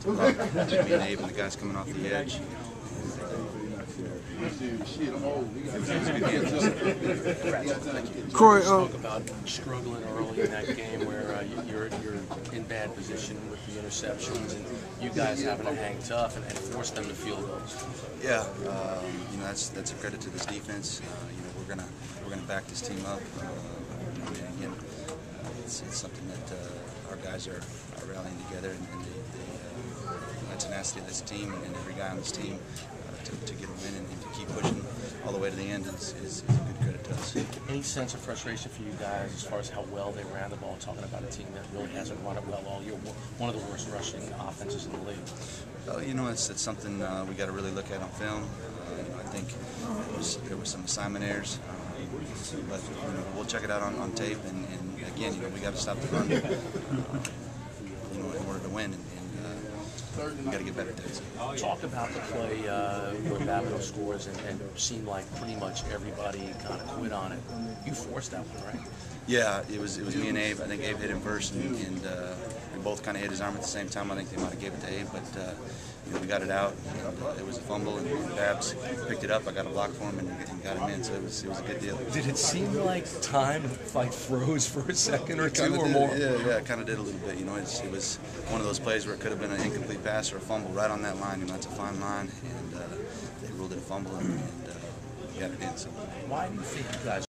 to block me and Abe and the guys coming off the edge. Corey, uh, spoke about struggling early in that game where uh, you- you're you're in bad position with the interceptions and you guys having to hang tough and, and force them to field goals. Yeah, um, you know that's that's a credit to this defense. Uh, you know we're gonna we're gonna back this team up. Uh, I mean, again, uh, it's, it's something that uh, our guys are, are rallying together and, and they, uh, the tenacity of this team and every guy on this team uh, to, to get a win and, and to keep pushing all the way to the end is, is, is a good credit to us. Any sense of frustration for you guys as far as how well they ran the ball? Talking about a team that really hasn't run it well all year, one of the worst rushing offenses in the league. Well, you know, it's, it's something uh, we got to really look at on film. Uh, I think there was, there was some assignment errors, uh, but you know, we'll check it out on, on tape. And, and again, you know, we got to stop the run, uh, you know, in order to win. And, and uh, we got to get better at that. Talk about the play uh, where Babineaux scores and, and seemed like pretty much everybody kind of quit on it. You forced that one, right? Yeah, it was it was me and Abe. I think Abe hit him first, and, and uh, we both kind of hit his arm at the same time. I think they might have gave it to Abe, but uh, you know, we got it out. And, uh, it was a fumble, and, and Babs picked it up. I got a block for him and, and got him in, so it was it was a good deal. Did it seem like time like froze for a second or two or did, more? Yeah, yeah, it kind of did a little bit. You know, it's, it was one of those plays where it could have been an incomplete pass or a fumble right on that line. You know, that's a fine line, and uh, they ruled it a fumble, and, and uh, we got it in. So. Why do you think you guys